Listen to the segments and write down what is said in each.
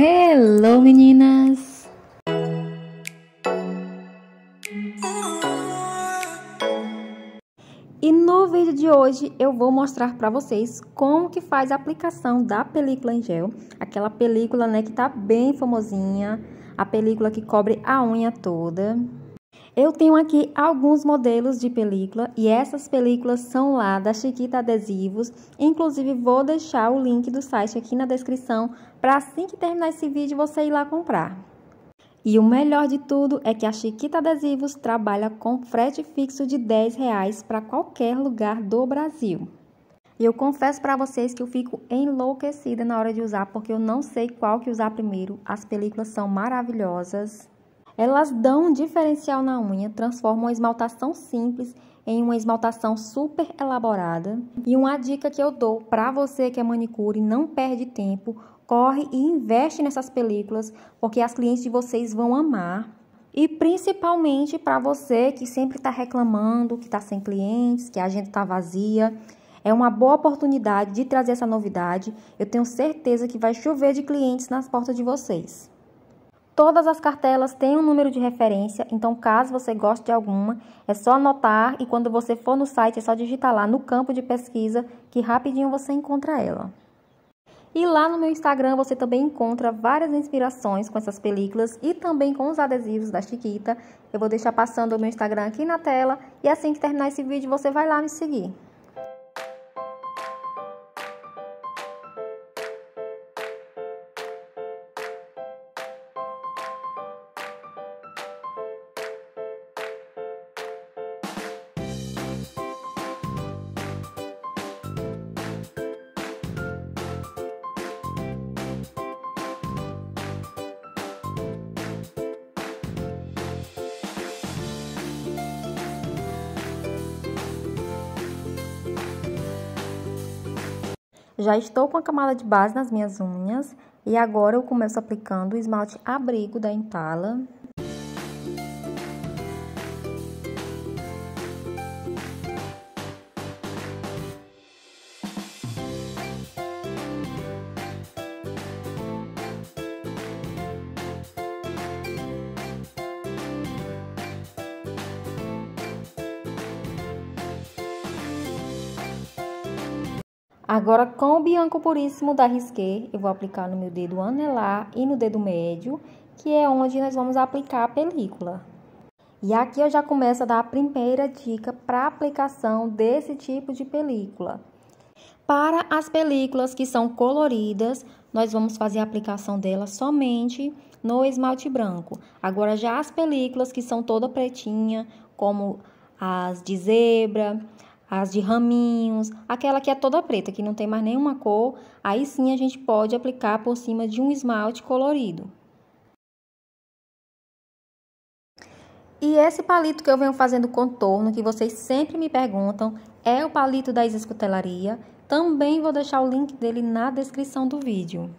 Hello meninas! E no vídeo de hoje eu vou mostrar para vocês como que faz a aplicação da película em gel, aquela película né que tá bem famosinha, a película que cobre a unha toda. Eu tenho aqui alguns modelos de película e essas películas são lá da Chiquita Adesivos. Inclusive, vou deixar o link do site aqui na descrição para assim que terminar esse vídeo você ir lá comprar. E o melhor de tudo é que a Chiquita Adesivos trabalha com frete fixo de 10 reais para qualquer lugar do Brasil. E eu confesso para vocês que eu fico enlouquecida na hora de usar, porque eu não sei qual que usar primeiro. As películas são maravilhosas. Elas dão um diferencial na unha, transformam uma esmaltação simples em uma esmaltação super elaborada. E uma dica que eu dou para você que é manicure, não perde tempo, corre e investe nessas películas, porque as clientes de vocês vão amar. E principalmente para você que sempre está reclamando, que está sem clientes, que a agenda está vazia. É uma boa oportunidade de trazer essa novidade. Eu tenho certeza que vai chover de clientes nas portas de vocês. Todas as cartelas têm um número de referência, então caso você goste de alguma, é só anotar e quando você for no site é só digitar lá no campo de pesquisa que rapidinho você encontra ela. E lá no meu Instagram você também encontra várias inspirações com essas películas e também com os adesivos da Chiquita. Eu vou deixar passando o meu Instagram aqui na tela e assim que terminar esse vídeo você vai lá me seguir. Já estou com a camada de base nas minhas unhas e agora eu começo aplicando o esmalte abrigo da Impala. Agora, com o Bianco Puríssimo da Risqué, eu vou aplicar no meu dedo anelar e no dedo médio, que é onde nós vamos aplicar a película. E aqui eu já começo a dar a primeira dica para aplicação desse tipo de película. Para as películas que são coloridas, nós vamos fazer a aplicação delas somente no esmalte branco. Agora, já as películas que são toda pretinha, como as de zebra, as de raminhos, aquela que é toda preta, que não tem mais nenhuma cor, aí sim a gente pode aplicar por cima de um esmalte colorido. E esse palito que eu venho fazendo contorno, que vocês sempre me perguntam, é o palito da Escutelaria. Também vou deixar o link dele na descrição do vídeo.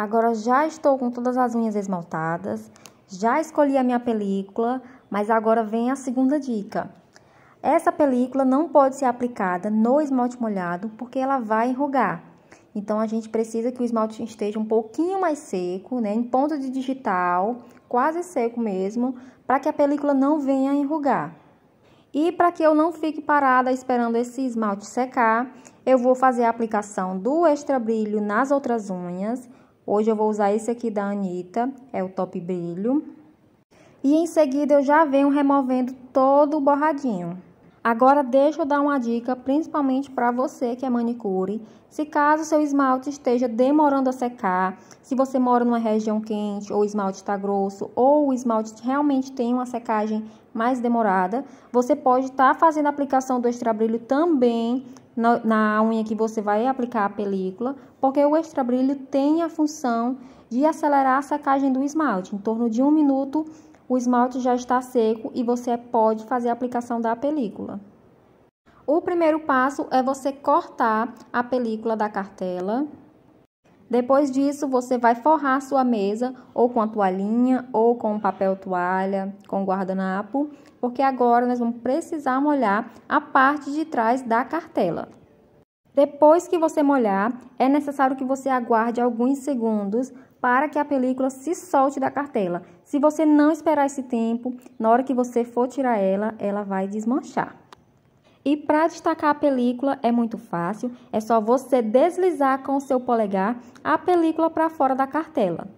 Agora já estou com todas as unhas esmaltadas, já escolhi a minha película, mas agora vem a segunda dica. Essa película não pode ser aplicada no esmalte molhado porque ela vai enrugar. Então a gente precisa que o esmalte esteja um pouquinho mais seco, né, em ponto de digital, quase seco mesmo, para que a película não venha enrugar. E para que eu não fique parada esperando esse esmalte secar, eu vou fazer a aplicação do extra brilho nas outras unhas Hoje eu vou usar esse aqui da Anitta, é o Top Brilho. E em seguida eu já venho removendo todo o borradinho. Agora deixa eu dar uma dica, principalmente para você que é manicure. Se caso seu esmalte esteja demorando a secar, se você mora numa região quente ou o esmalte está grosso ou o esmalte realmente tem uma secagem mais demorada, você pode estar tá fazendo a aplicação do extrabrilho também na, unha que você vai aplicar a película, porque o extrabrilho tem a função de acelerar a secagem do esmalte. Em torno de um minuto o esmalte já está seco e você pode fazer a aplicação da película. O primeiro passo é você cortar a película da cartela. Depois disso, você vai forrar sua mesa ou com a toalhinha ou com papel toalha, com guardanapo, porque agora nós vamos precisar molhar a parte de trás da cartela. Depois que você molhar, é necessário que você aguarde alguns segundos para que a película se solte da cartela. Se você não esperar esse tempo, na hora que você for tirar ela, ela vai desmanchar. E para destacar a película é muito fácil, é só você deslizar com o seu polegar a película para fora da cartela.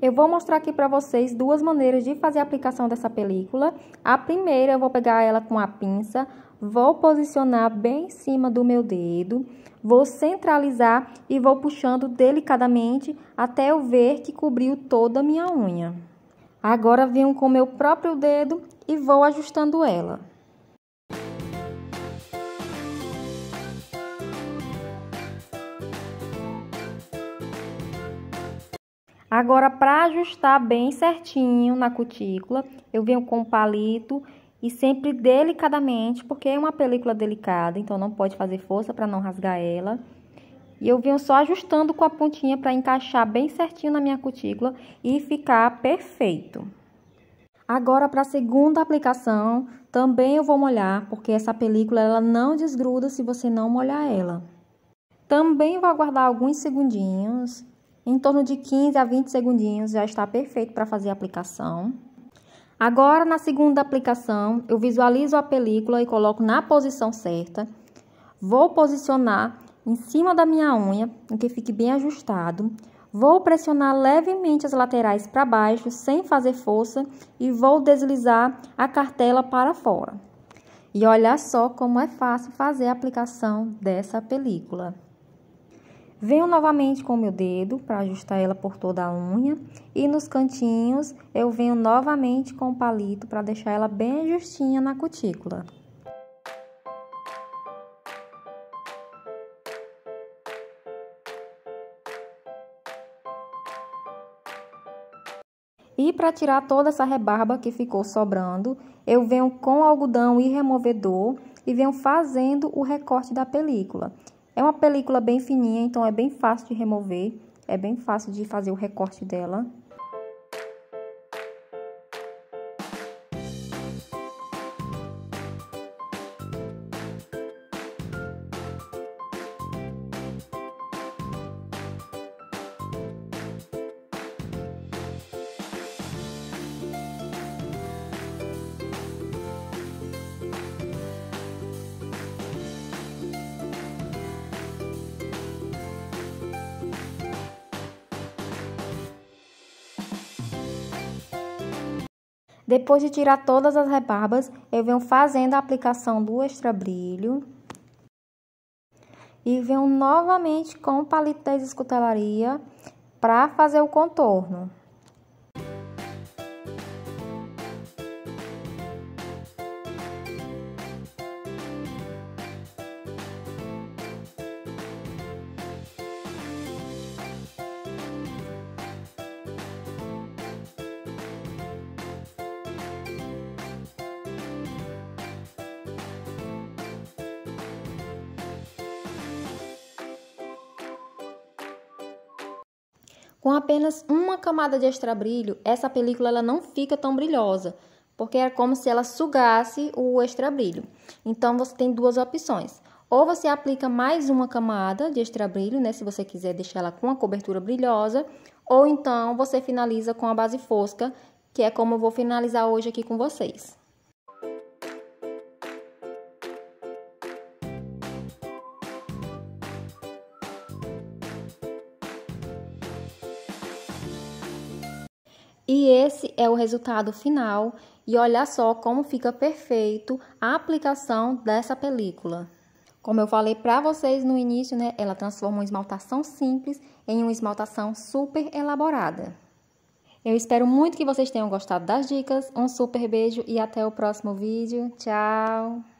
Eu vou mostrar aqui para vocês duas maneiras de fazer a aplicação dessa película. A primeira, eu vou pegar ela com a pinça, vou posicionar bem em cima do meu dedo, vou centralizar e vou puxando delicadamente até eu ver que cobriu toda a minha unha. Agora venho com meu próprio dedo e vou ajustando ela. Agora, para ajustar bem certinho na cutícula, eu venho com o palito e sempre delicadamente, porque é uma película delicada, então não pode fazer força para não rasgar ela. E eu venho só ajustando com a pontinha para encaixar bem certinho na minha cutícula e ficar perfeito. Agora para a segunda aplicação, também eu vou molhar, porque essa película ela não desgruda se você não molhar ela. Também vou aguardar alguns segundinhos, em torno de 15 a 20 segundinhos já está perfeito para fazer a aplicação. Agora, na segunda aplicação, eu visualizo a película e coloco na posição certa. Vou posicionar em cima da minha unha, que fique bem ajustado. Vou pressionar levemente as laterais para baixo, sem fazer força, e vou deslizar a cartela para fora. E olha só como é fácil fazer a aplicação dessa película. Venho novamente com o meu dedo para ajustar ela por toda a unha e nos cantinhos eu venho novamente com o palito para deixar ela bem justinha na cutícula. E para tirar toda essa rebarba que ficou sobrando, eu venho com algodão e removedor e venho fazendo o recorte da película. É uma película bem fininha, então é bem fácil de remover, é bem fácil de fazer o recorte dela. Depois de tirar todas as rebarbas, eu venho fazendo a aplicação do extra brilho. E venho novamente com o palito da escutelaria para fazer o contorno. Com apenas uma camada de extra brilho, essa película ela não fica tão brilhosa, porque é como se ela sugasse o extra brilho. Então você tem duas opções. Ou você aplica mais uma camada de extra brilho, né, se você quiser deixar ela com a cobertura brilhosa, ou então você finaliza com a base fosca, que é como eu vou finalizar hoje aqui com vocês. E esse é o resultado final e olha só como fica perfeito a aplicação dessa película. Como eu falei para vocês no início, né, ela transforma uma esmaltação simples em uma esmaltação super elaborada. Eu espero muito que vocês tenham gostado das dicas. Um super beijo e até o próximo vídeo. Tchau!